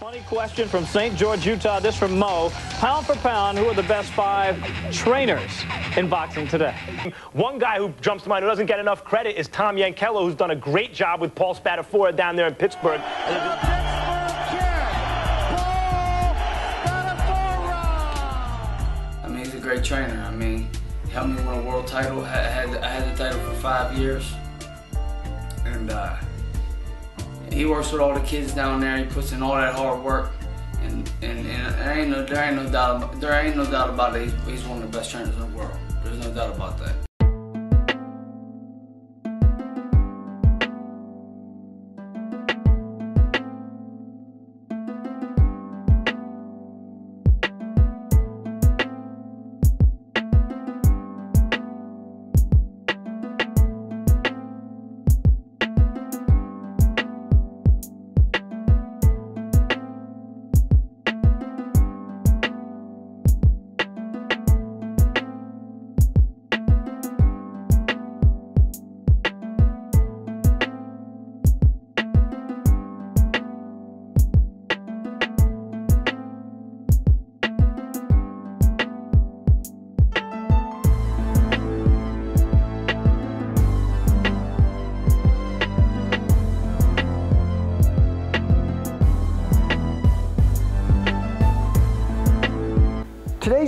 Funny question from St. George, Utah. This from Mo. Pound for pound, who are the best five trainers in boxing today? One guy who jumps to mind who doesn't get enough credit is Tom Yankello, who's done a great job with Paul Spadafora down there in Pittsburgh. I mean, he's a great trainer. I mean, he helped me win a world title. I had, I had the title for five years. And uh, he works with all the kids down there. He puts in all that hard work. And, and, and there, ain't no, there, ain't no doubt about, there ain't no doubt about it. He's, he's one of the best trainers in the world. There's no doubt about that.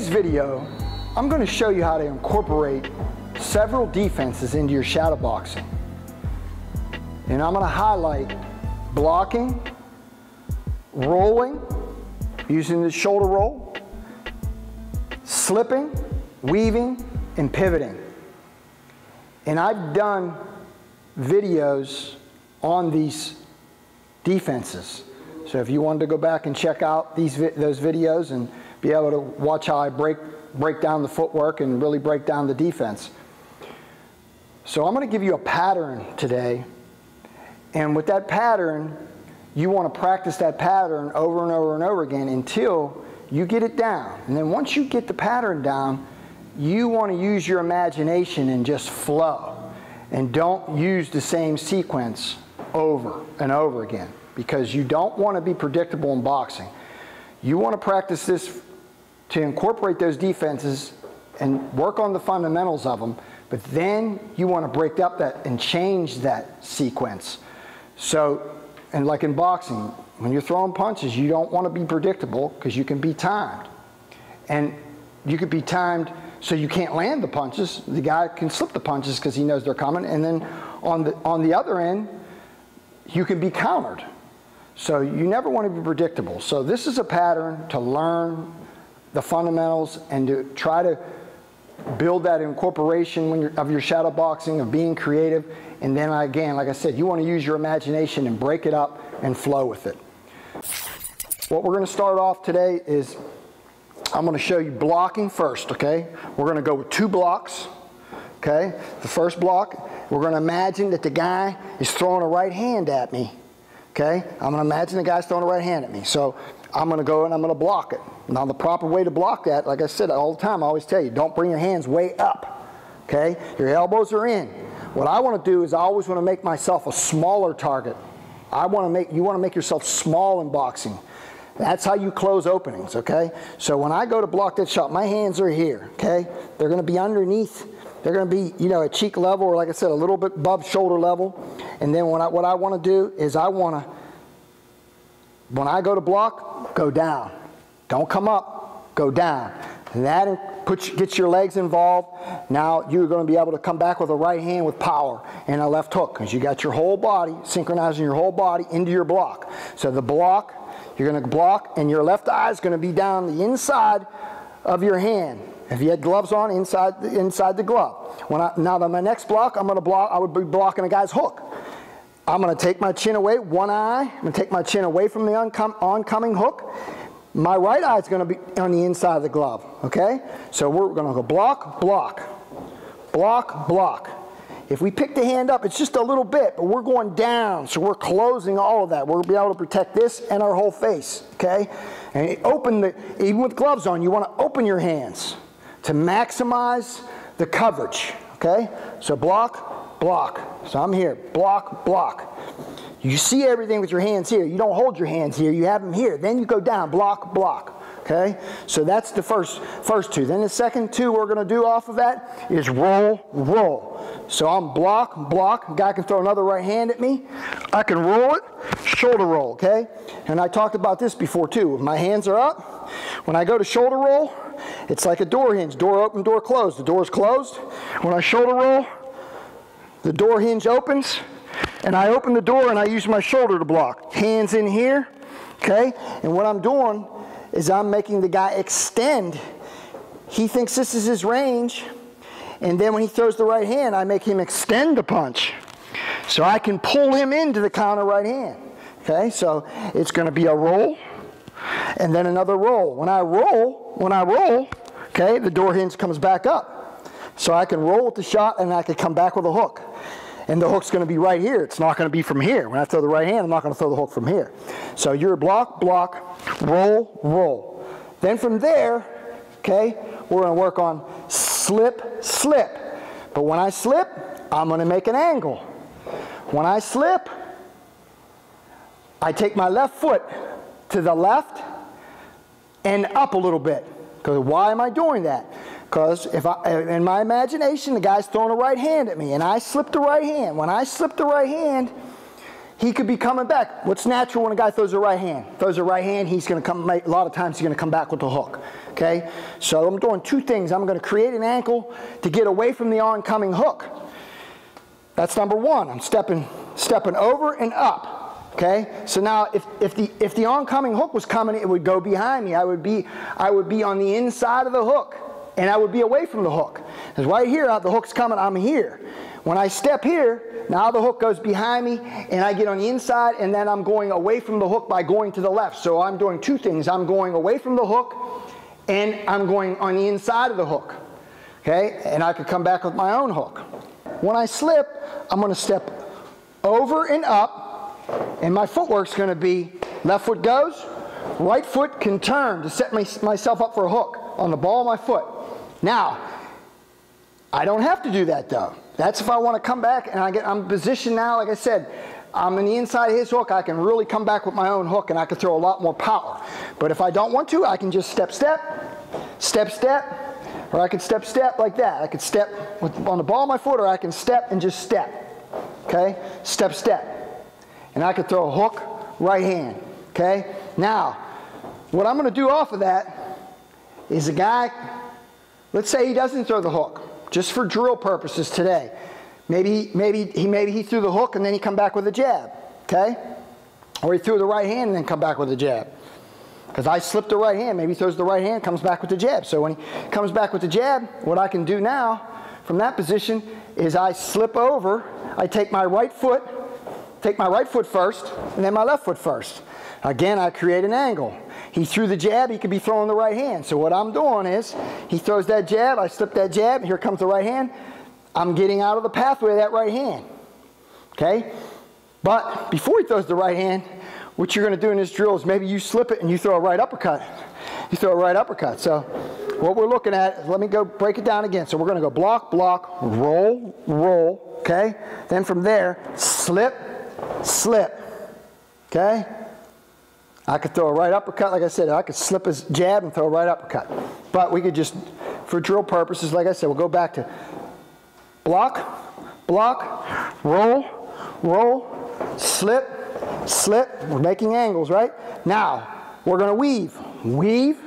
Today's video, I'm going to show you how to incorporate several defenses into your shadow boxing. And I'm going to highlight blocking, rolling, using the shoulder roll, slipping, weaving, and pivoting. And I've done videos on these defenses. So if you wanted to go back and check out these those videos and be able to watch how I break, break down the footwork and really break down the defense. So I'm going to give you a pattern today. And with that pattern, you want to practice that pattern over and over and over again until you get it down. And then once you get the pattern down, you want to use your imagination and just flow. And don't use the same sequence over and over again because you don't want to be predictable in boxing. You want to practice this to incorporate those defenses and work on the fundamentals of them, but then you want to break up that and change that sequence. So, and like in boxing, when you're throwing punches, you don't want to be predictable because you can be timed. And you could be timed so you can't land the punches. The guy can slip the punches because he knows they're coming. And then on the, on the other end, you can be countered. So you never want to be predictable. So this is a pattern to learn the fundamentals and to try to build that incorporation of your shadow boxing, of being creative. And then again, like I said, you want to use your imagination and break it up and flow with it. What we're going to start off today is I'm going to show you blocking first, okay? We're going to go with two blocks, okay? The first block, we're going to imagine that the guy is throwing a right hand at me, okay? I'm going to imagine the guy's throwing a right hand at me. So I'm going to go and I'm going to block it. Now the proper way to block that, like I said all the time, I always tell you, don't bring your hands way up. Okay? Your elbows are in. What I want to do is I always want to make myself a smaller target. I want to make you want to make yourself small in boxing. That's how you close openings, okay? So when I go to block that shot, my hands are here, okay? They're going to be underneath. They're going to be, you know, at cheek level or like I said, a little bit above shoulder level. And then I, what I want to do is I want to, when I go to block, go down. Don't come up, go down. And that puts, gets your legs involved. Now you're going to be able to come back with a right hand with power and a left hook because you got your whole body, synchronizing your whole body into your block. So the block, you're going to block and your left eye is going to be down the inside of your hand. If you had gloves on, inside the, inside the glove. When I, now, my next block, I'm going to block, I would be blocking a guy's hook. I'm going to take my chin away, one eye. I'm going to take my chin away from the oncoming hook my right eye is going to be on the inside of the glove, okay? So we're going to go block, block, block, block. If we pick the hand up, it's just a little bit, but we're going down, so we're closing all of that. We'll be able to protect this and our whole face, okay? And open the, even with gloves on, you want to open your hands to maximize the coverage, okay? So block, block. So I'm here, block, block. You see everything with your hands here. You don't hold your hands here. You have them here. Then you go down, block, block. Okay? So that's the first first two. Then the second two we're going to do off of that is roll, roll. So I'm block, block. Guy can throw another right hand at me. I can roll it, shoulder roll, okay? And I talked about this before too. My hands are up. When I go to shoulder roll, it's like a door hinge. Door open, door closed. The door is closed. When I shoulder roll, the door hinge opens, and I open the door and I use my shoulder to block. Hands in here, okay? And what I'm doing is I'm making the guy extend. He thinks this is his range, and then when he throws the right hand, I make him extend the punch. So I can pull him into the counter right hand. Okay, so it's going to be a roll and then another roll. When I roll, when I roll, okay, the door hinge comes back up. So I can roll with the shot and I can come back with a hook. And the hook's going to be right here. It's not going to be from here. When I throw the right hand, I'm not going to throw the hook from here. So you're block, block, roll, roll. Then from there, okay, we're going to work on slip, slip. But when I slip, I'm going to make an angle. When I slip, I take my left foot to the left and up a little bit. Because why am I doing that? Because if I, eh, in my imagination, the guy's throwing a right hand at me, and I slip the right hand. When I slip the right hand, he could be coming back. What's natural when a guy throws a right hand? Throws a right hand, he's going to come. A lot of times, he's going to come back with the hook. Okay, so I'm doing two things. I'm going to create an ankle to get away from the oncoming hook. That's number one. I'm stepping, stepping over and up. Okay, so now if, if the if the oncoming hook was coming, it would go behind me. I would be I would be on the inside of the hook, and I would be away from the hook. Because right here, the hook's coming, I'm here. When I step here, now the hook goes behind me, and I get on the inside, and then I'm going away from the hook by going to the left. So I'm doing two things. I'm going away from the hook, and I'm going on the inside of the hook. Okay, and I could come back with my own hook. When I slip, I'm going to step over and up and my footwork's going to be left foot goes, right foot can turn to set my, myself up for a hook on the ball of my foot. Now, I don't have to do that though. That's if I want to come back and I get, I'm positioned now, like I said, I'm in the inside of his hook, I can really come back with my own hook and I can throw a lot more power. But if I don't want to, I can just step, step, step, step, or I can step, step like that. I could step with, on the ball of my foot or I can step and just step. Okay? Step, step and I could throw a hook, right hand. Okay? Now, what I'm going to do off of that is a guy, let's say he doesn't throw the hook, just for drill purposes today. Maybe, maybe, he, maybe he threw the hook and then he come back with a jab. Okay? Or he threw the right hand and then come back with a jab. Because I slipped the right hand. Maybe he throws the right hand, comes back with the jab. So when he comes back with the jab, what I can do now from that position is I slip over, I take my right foot, take my right foot first and then my left foot first. Again, I create an angle. He threw the jab, he could be throwing the right hand. So what I'm doing is, he throws that jab, I slip that jab, here comes the right hand. I'm getting out of the pathway of that right hand. Okay? But before he throws the right hand, what you're going to do in this drill is maybe you slip it and you throw a right uppercut. You throw a right uppercut. So what we're looking at, let me go break it down again. So we're going to go block, block, roll, roll, okay? Then from there, slip, slip. Okay? I could throw a right uppercut, like I said, I could slip his jab and throw a right uppercut. But we could just, for drill purposes, like I said, we'll go back to block, block, roll, roll, slip, slip. We're making angles, right? Now, we're going to weave. Weave,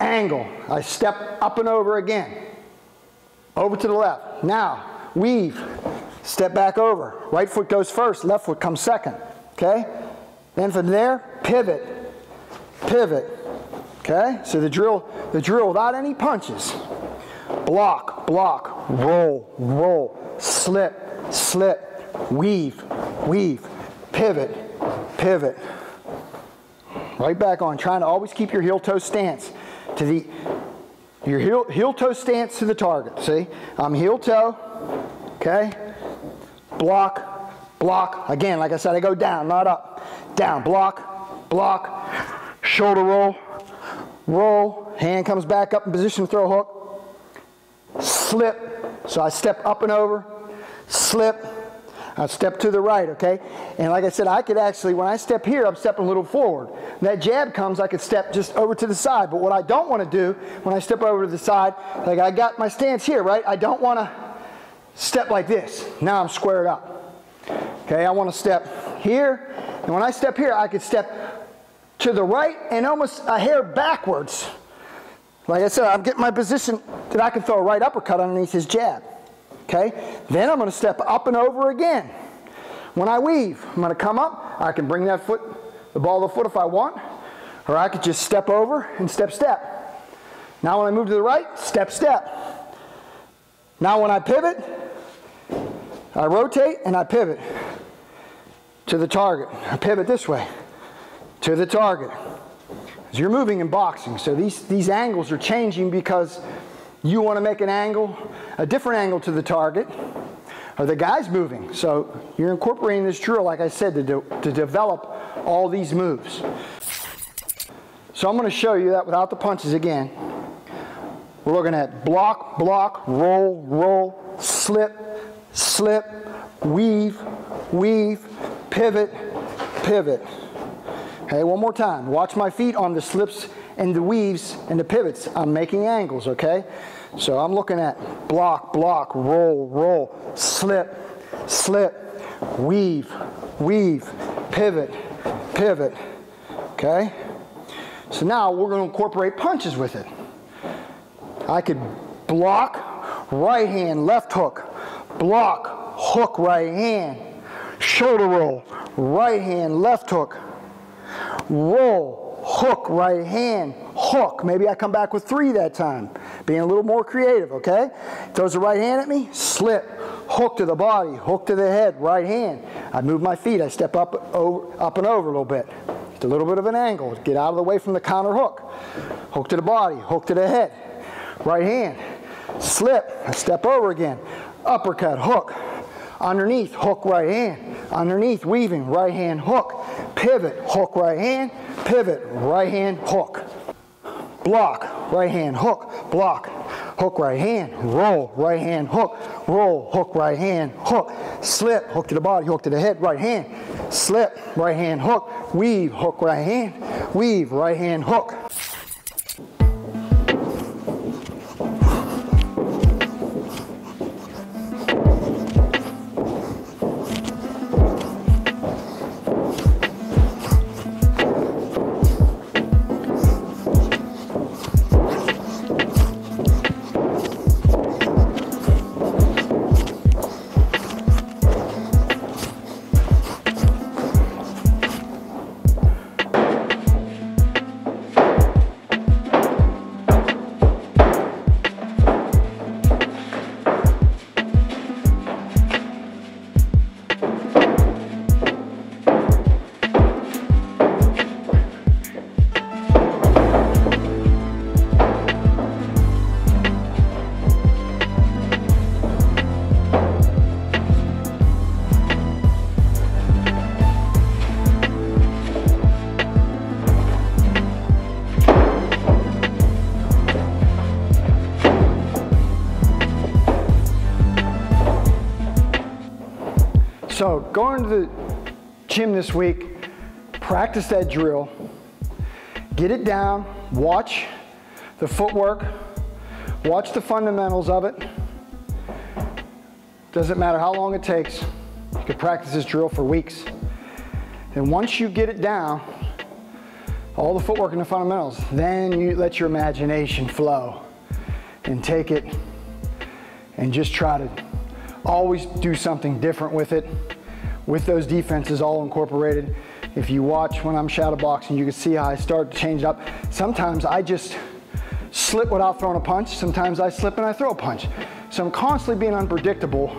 angle. I step up and over again. Over to the left. Now, weave, Step back over. Right foot goes first, left foot comes second. Okay? Then from there, pivot. Pivot. Okay? So the drill, the drill without any punches. Block, block, roll, roll, slip, slip, weave, weave, pivot, pivot. Right back on, trying to always keep your heel toe stance to the your heel, heel toe stance to the target. See? I'm heel toe, okay? block, block. Again, like I said, I go down, not up. Down, block, block, shoulder roll, roll, hand comes back up in position throw hook, slip. So I step up and over, slip, I step to the right, okay? And like I said, I could actually, when I step here, I'm stepping a little forward. When that jab comes, I could step just over to the side. But what I don't want to do when I step over to the side, like I got my stance here, right? I don't want to step like this. Now I'm squared up. Okay, I want to step here. And when I step here, I could step to the right and almost a hair backwards. Like I said, I'm getting my position that I can throw a right uppercut underneath his jab. Okay? Then I'm going to step up and over again. When I weave, I'm going to come up. I can bring that foot, the ball of the foot if I want, or I could just step over and step, step. Now when I move to the right, step, step. Now when I pivot, I rotate and I pivot to the target. I pivot this way to the target. As you're moving in boxing, so these, these angles are changing because you want to make an angle, a different angle to the target, or the guy's moving. So you're incorporating this drill, like I said, to, do, to develop all these moves. So I'm going to show you that without the punches again. We're looking at block, block, roll, roll, slip, slip, weave, weave, pivot, pivot. Okay, one more time. Watch my feet on the slips and the weaves and the pivots. I'm making angles, okay? So I'm looking at block, block, roll, roll, slip, slip, weave, weave, pivot, pivot, okay? So now we're going to incorporate punches with it. I could block, right hand, left hook, block, hook, right hand, shoulder roll, right hand, left hook, roll, hook, right hand, hook. Maybe I come back with three that time, being a little more creative, okay? Throws the right hand at me, slip, hook to the body, hook to the head, right hand. I move my feet, I step up, over, up and over a little bit. A little bit of an angle, get out of the way from the counter hook. Hook to the body, hook to the head, right hand, slip, I step over again, uppercut, hook, underneath, hook right hand, underneath, weaving, right hand, hook, pivot, hook right hand, pivot, right hand, hook, block, right hand, hook, block, hook right hand, roll, right hand, hook, roll, hook right hand, hook, slip, hook to the body, hook to the head, right hand, slip, right hand, hook, weave, hook right hand, weave, right hand, hook. So going to the gym this week, practice that drill, get it down, watch the footwork, watch the fundamentals of it. Doesn't matter how long it takes, you can practice this drill for weeks. And once you get it down, all the footwork and the fundamentals, then you let your imagination flow and take it and just try to always do something different with it, with those defenses all incorporated. If you watch when I'm shadow boxing, you can see how I start to change it up. Sometimes I just slip without throwing a punch. Sometimes I slip and I throw a punch. So I'm constantly being unpredictable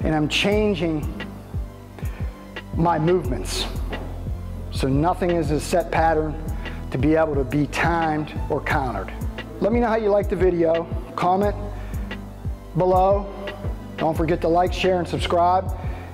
and I'm changing my movements. So nothing is a set pattern to be able to be timed or countered. Let me know how you like the video. Comment below don't forget to like, share, and subscribe,